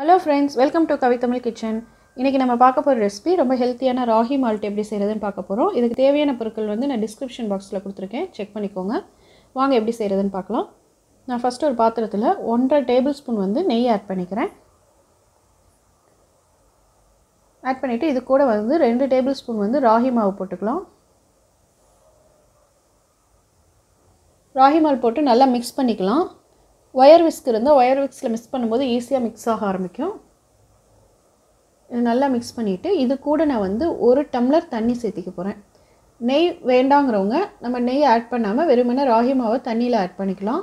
Hello friends welcome to Kavithamizh kitchen இன்றைக்கி நம்ம பார்க்க போகிற ரெசிபி ரொம்ப ஹெல்த்தியான ராகி மால்ட் எப்படி செய்கிறதுன்னு பார்க்க போகிறோம் இதுக்கு தேவையான பொருட்கள் வந்து நான் டிஸ்கிரிப்ஷன் பாக்ஸில் கொடுத்துருக்கேன். செக் பண்ணிக்கோங்க. வாங்க எப்படி செய்கிறதுன்னு பார்க்கலாம். நான் ஃபஸ்ட்டு ஒரு பாத்திரத்தில் ஒன்றரை டேபிள் ஸ்பூன் வந்து நெய் ஆட் பண்ணிக்கிறேன். ஆட் பண்ணிவிட்டு இது கூட வந்து ரெண்டு டேபிள் ஸ்பூன் வந்து ராகி மாவு போட்டுக்கலாம். ராகி மாவு போட்டு நல்லா மிக்ஸ் பண்ணிக்கலாம். ஒயர் விஸ்க் இருந்தால் ஒயர் விக்ஸில் மிக்ஸ் பண்ணும்போது ஈஸியாக மிக்ஸ் ஆக ஆரம்பிக்கும். இது நல்லா மிக்ஸ் பண்ணிவிட்டு இது கூட நான் வந்து ஒரு டம்ளர் தண்ணி சேர்த்திக்க போகிறேன் நெய் வேண்டாங்கிறவங்க நம்ம நெய் ஆட் பண்ணாமல் வெறுமனே ராகி மாவை தண்ணியில் ஆட் பண்ணிக்கலாம்.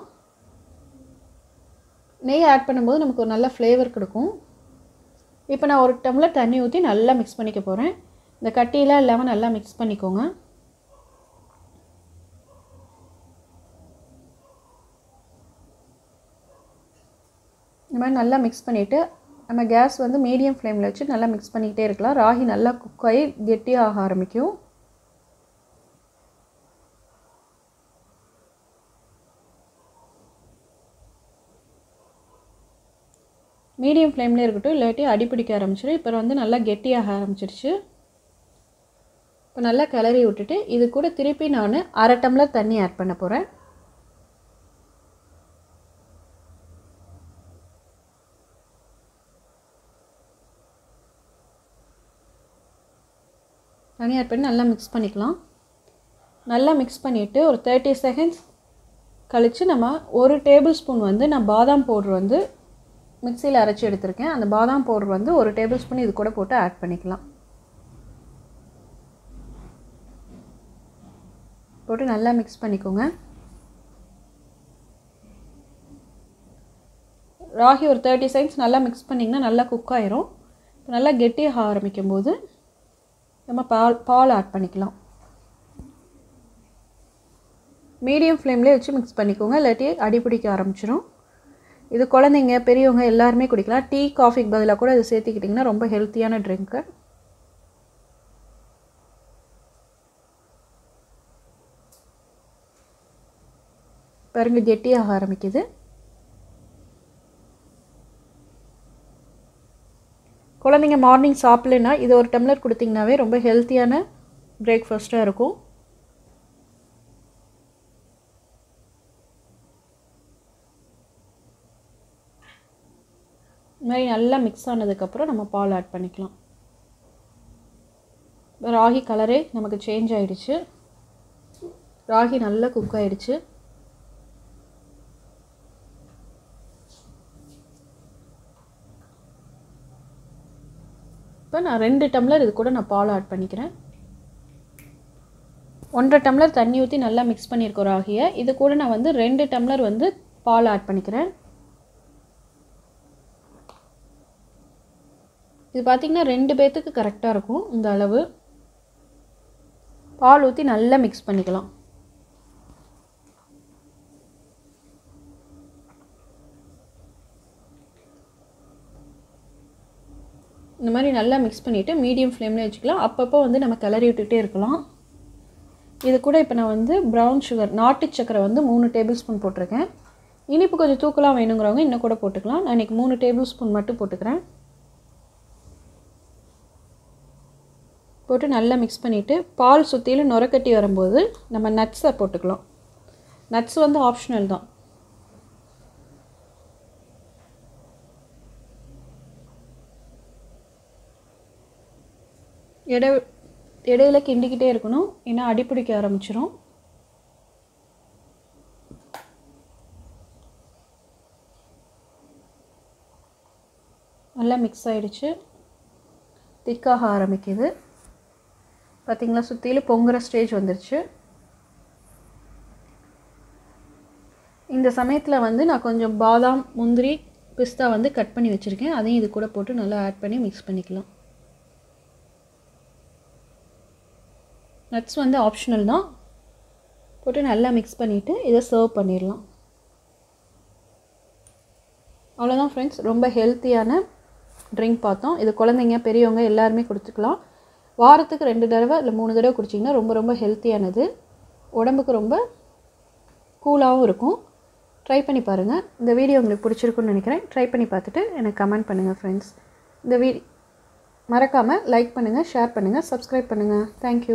நெய் ஆட் பண்ணும்போது நமக்கு ஒரு நல்ல ஃப்ளேவர் கொடுக்கும். இப்போ நான் ஒரு டம்ளர் தண்ணி ஊற்றி நல்லா மிக்ஸ் பண்ணிக்க போகிறேன் இந்த கட்டியெலாம் இல்லாமல் நல்லா மிக்ஸ் பண்ணிக்கோங்க. இந்த மாதிரி நல்லா மிக்ஸ் பண்ணிவிட்டு நம்ம கேஸ் வந்து மீடியம் ஃப்ளேமில் வச்சு நல்லா மிக்ஸ் பண்ணிக்கிட்டே இருக்கலாம். ராகி நல்லா குக் ஆகி கெட்டியாக ஆரம்பிக்கும். மீடியம் ஃப்ளேம்லேயே இருக்கட்டும் இல்லாட்டி அடிப்பிடிக்க ஆரம்பிச்சிடும் இப்போ வந்து நல்லா கெட்டியாக ஆரம்பிச்சிருச்சு. இப்போ நல்லா கிளறி விட்டுட்டு இது கூட திருப்பி நான் அரை டம்ளர் தண்ணி ஆட் பண்ண போகிறேன் தனியார் ஆட் பண்ணி நல்லா மிக்ஸ் பண்ணிக்கலாம். நல்லா மிக்ஸ் பண்ணிவிட்டு ஒரு தேர்ட்டி செகண்ட்ஸ் கழித்து நம்ம ஒரு டேபிள் ஸ்பூன் வந்து நான் பாதாம் பவுட்ரு வந்து மிக்சியில் அரைச்சி எடுத்திருக்கேன். அந்த பாதாம் பவுட்ரு வந்து ஒரு டேபிள் ஸ்பூன் இது கூட போட்டு ஆட் பண்ணிக்கலாம். போட்டு நல்லா மிக்ஸ் பண்ணிக்கோங்க. ராகி ஒரு தேர்ட்டி செகண்ட்ஸ் நல்லா மிக்ஸ் பண்ணிங்கன்னா நல்லா குக் ஆயிரும். நல்லா கெட்டியாக ஆரம்பிக்கும் போது நம்ம பால் பால் ஆட் பண்ணிக்கலாம். மீடியம் ஃப்ளேம்லேயே வச்சு மிக்ஸ் பண்ணிக்கோங்க. இல்லாட்டி அடிப்பிடிக்க ஆரம்பிச்சிடும் இது குழந்தைங்க பெரியவங்க எல்லாருமே குடிக்கலாம். டீ காஃபிக்கு பதிலாக கூட இது சேர்த்துக்கிட்டிங்கன்னா ரொம்ப ஹெல்த்தியான ட்ரிங்க்கு பாருங்கள் கெட்டியாக ஆரம்பிக்குது. குழந்தைங்க மார்னிங் சாப்பிட்லன்னா இது ஒரு டம்ளர் கொடுத்திங்கனாவே ரொம்ப ஹெல்த்தியான பிரேக்ஃபாஸ்ட்டாக இருக்கும். இது மாதிரி நல்லா மிக்ஸ் ஆனதுக்கப்புறம் நம்ம பால் ஆட் பண்ணிக்கலாம். ராகி கலரே நமக்கு சேஞ்ச் ஆகிடுச்சு ராகி நல்லா குக் ஆகிடுச்சு இப்போ நான் ரெண்டு டம்ளர் இது கூட நான் பால் ஆட் பண்ணிக்கிறேன். ஒன்றரை டம்ளர் தண்ணி ஊற்றி நல்லா மிக்ஸ் பண்ணியிருக்கோம் ராகியை இது கூட நான் வந்து ரெண்டு டம்ளர் வந்து பால் ஆட் பண்ணிக்கிறேன். இது பார்த்திங்கன்னா ரெண்டு பேர்த்துக்கு கரெக்டாக இருக்கும் இந்த அளவு. பால் ஊற்றி நல்லா மிக்ஸ் பண்ணிக்கலாம். இந்த மாதிரி நல்லா மிக்ஸ் பண்ணிவிட்டு மீடியம் ஃப்ளேம்லேயே வச்சுக்கலாம். அப்பப்போ வந்து நம்ம கிளறி விட்டுகிட்டே இருக்கலாம். இது கூட இப்போ நான் வந்து ப்ரௌன் சுகர் நாட்டு சக்கரை வந்து மூணு டேபிள் ஸ்பூன் போட்டிருக்கேன். இனிப்பு கொஞ்சம் தூக்கலாம் வேணுங்கிறவங்க இன்னும் கூட போட்டுக்கலாம். நான் இன்றைக்கி மூணு டேபிள் ஸ்பூன் மட்டும் போட்டுக்கிறேன். போட்டு நல்லா மிக்ஸ் பண்ணிவிட்டு பால் சுற்றிலும் நுரக்கட்டி வரும்போது நம்ம நட்ஸை போட்டுக்கலாம். நட்ஸ் வந்து ஆப்ஷனல் தான். இடை இடையில கிண்டிக்கிட்டே இருக்கணும். ஏன்னா அடிப்பிடிக்க ஆரம்பிச்சிடும் நல்லா மிக்ஸ் ஆகிடுச்சு திக்காக ஆரம்பிக்குது. பார்த்திங்களா சுற்றிலும் பொங்குற ஸ்டேஜ் வந்துருச்சு. இந்த சமயத்தில் வந்து நான் கொஞ்சம் பாதாம் முந்திரி பிஸ்தா வந்து கட் பண்ணி வச்சுருக்கேன். அதையும் இது கூட போட்டு நல்லா ஆட் பண்ணி மிக்ஸ் பண்ணிக்கலாம். நட்ஸ் வந்து ஆப்ஷனல் தான். போட்டு நல்லா மிக்ஸ் பண்ணிவிட்டு இதை சர்வ் பண்ணிடலாம். அவ்வளோதான் ஃப்ரெண்ட்ஸ் ரொம்ப ஹெல்த்தியான ட்ரிங்க் பார்த்தோம். இது குழந்தைங்க பெரியவங்க எல்லாருமே கொடுத்துக்கலாம். வாரத்துக்கு ரெண்டு தடவை இல்லை மூணு தடவை குடிச்சிங்கன்னா ரொம்ப ரொம்ப ஹெல்த்தியானது உடம்புக்கு ரொம்ப கூலாகவும் இருக்கும். ட்ரை பண்ணி பாருங்கள் இந்த வீடியோ உங்களுக்கு பிடிச்சிருக்குன்னு நினைக்கிறேன். ட்ரை பண்ணி பார்த்துட்டு எனக்கு கமெண்ட் பண்ணுங்கள் ஃப்ரெண்ட்ஸ் இந்த வீ மறக்காமல் லைக் பண்ணுங்கள் ஷேர் பண்ணுங்கள் சப்ஸ்கிரைப் பண்ணுங்கள் தேங்க்யூ